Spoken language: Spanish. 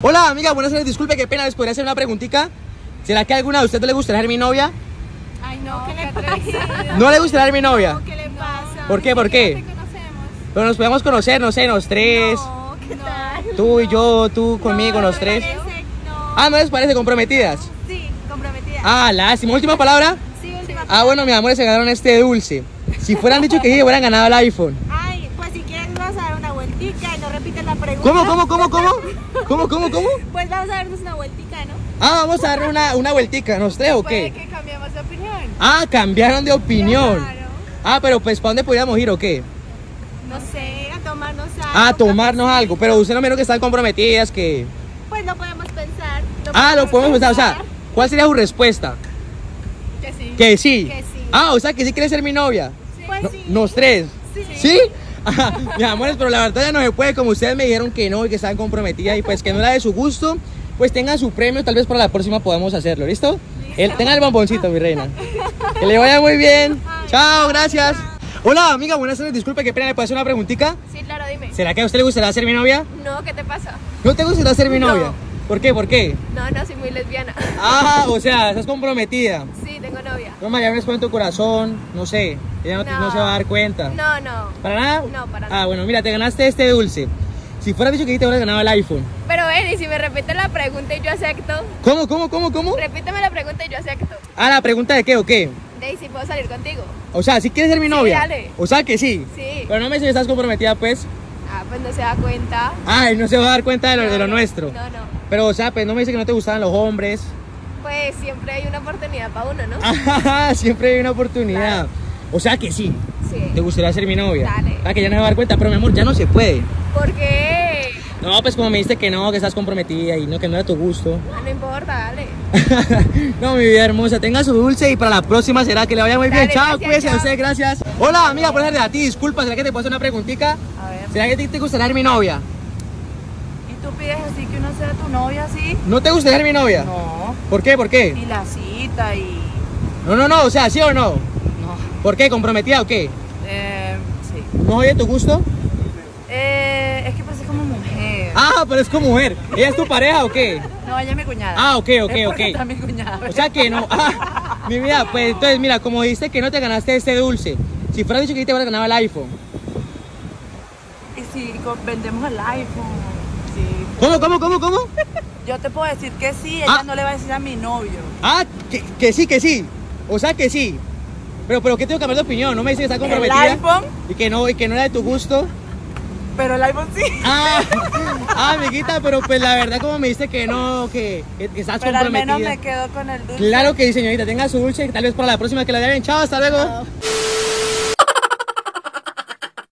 Hola amiga, buenas tardes, disculpe, qué pena, ¿les podría hacer una preguntita? ¿Será que a alguna de ustedes le gustaría ser mi novia? Ay, no, ¿qué le pasa? ¿No le gustaría ser mi novia? ¿Qué le pasa? ¿Por qué? ¿Por qué? Pero nos podemos conocer, no sé, los tres. No, ¿qué tal? Tú y yo, tú conmigo, No, los tres. parece, no. Ah, ¿no les parece comprometidas? Sí, comprometida. Ah, lástima. Última palabra. Sí, última. Ah, bueno, mis amores, se ganaron este dulce. Si fueran dicho que sí, hubieran ganado el iPhone. Ay, pues si quieres vas a dar una no la pregunta. ¿Cómo, cómo, cómo, cómo? ¿Cómo, cómo, cómo? Pues vamos a darnos una vueltica, ¿no? Ah, vamos a darle una, una vueltica, ¿nos tres o Puede qué? que cambiemos de opinión. Ah, cambiaron de opinión. Claro. Ah, pero pues, ¿para dónde podríamos ir o qué? No sé, a tomarnos algo. Ah, tomarnos algo. Pero usted no me dijo que están comprometidas, que... Pues lo podemos pensar. Ah, lo podemos pensar. O sea, ¿cuál sería su respuesta? que sí. Que sí. Que sí. Ah, o sea, que sí quiere ser mi novia. Pues No- sí. Nos tres. Sí. ¿Sí? Mis amores, pero la verdad ya no se puede. Como ustedes me dijeron que no y que estaban comprometidas y pues que no era de su gusto, pues tengan su premio. Tal vez para la próxima podamos hacerlo. ¿Listo? El, tenga el bomboncito, mi reina. Que le vaya muy bien. Chao, gracias. Hola, amiga, buenas tardes. Disculpe, qué pena, ¿le puedo hacer una preguntita? Sí, claro, dime. ¿Será que a usted le gustaría ser mi novia? No, ¿qué te pasa? ¿No te gustaría ser mi No. novia? ¿Por qué? ¿Por qué? No, no, soy muy lesbiana. Ah, o sea, estás comprometida. No me llames con tu corazón, no sé. Ella no, No. no se va a dar cuenta. No, no. ¿Para nada? No, para Ah, nada. bueno, mira, te ganaste este dulce. Si fuera dicho que sí te hubieras ganado el iPhone. Pero ven, y si me repite la pregunta y yo acepto. ¿Cómo, cómo, cómo, cómo? Repíteme la pregunta y yo acepto. Ah, la pregunta de qué o qué. De si puedo salir contigo. O sea, si quieres ser mi Sí, novia. dale. O sea que sí. Sí. Pero no me dices que estás comprometida, pues. Ah, pues no se da cuenta. Ay, no se va a dar cuenta de lo, de lo nuestro. No, no. Pero, o sea, pues no me dice que no te gustaban los hombres. Pues siempre hay una oportunidad para uno, ¿no? Ajá, siempre hay una oportunidad. Claro. O sea que sí. Sí. Te gustaría ser mi novia. Dale. Ah, que ya no se va a dar cuenta, pero mi amor, ya no se puede. ¿Por qué? No, pues como me dijiste que no, que estás comprometida y no, que no era tu gusto. Ah, no importa, dale. no, mi vida hermosa, tenga su dulce y para la próxima será que le vaya muy bien. Dale, Chao, gracias, cuídese, a chao. usted, gracias. Hola, amiga, por de a ti, disculpa, ¿será que te puedo hacer una preguntita? A ver, ¿Será que ti te gustaría ser mi novia? ¿y tú pides así que uno sea tu novia así? ¿No te gustaría ser mi novia? No. ¿Por qué? ¿Por qué? Y la cita y. No, no, no, o sea, ¿sí o no? No. ¿Por qué? ¿Comprometida o qué? Eh, sí. ¿No oye tu gusto? Eh, es que parece como mujer. Ah, pero es como mujer. ¿Ella es tu pareja o qué? No, ella es mi cuñada. Ah, ok, ok, Es ok. Está mi cuñada. O sea que no. Ah, mi vida, pues entonces, mira, como dijiste que no te ganaste este dulce, si fuera dicho que te hubieras ganado el iPhone. Y si vendemos el iPhone. Sí. ¿Cómo, cómo, cómo, cómo? Yo te puedo decir que sí, ella Ah. no le va a decir a mi novio. Ah, que, que sí, que sí. O sea que sí. Pero, pero, ¿qué tengo que cambiar de opinión? No me dices que está comprometida. El iPhone, Y que no, y que no era de tu gusto. pero el iPhone sí. Ah, ah, amiguita, pero pues la verdad como me dice que no, que, que, que estás Pero al comprometida. menos me quedo con el dulce. Claro que sí, señorita. Tenga su dulce. Tal vez para la próxima que la den. Chao, hasta luego.